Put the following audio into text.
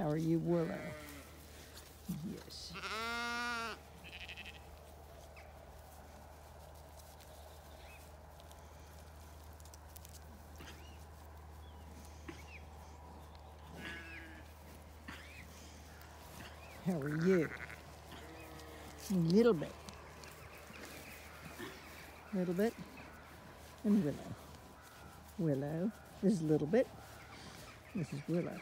How are you, Willow? Yes. How are you? A LittleBit. A LittleBit. And Willow. Willow. This is a LittleBit. This is Willow.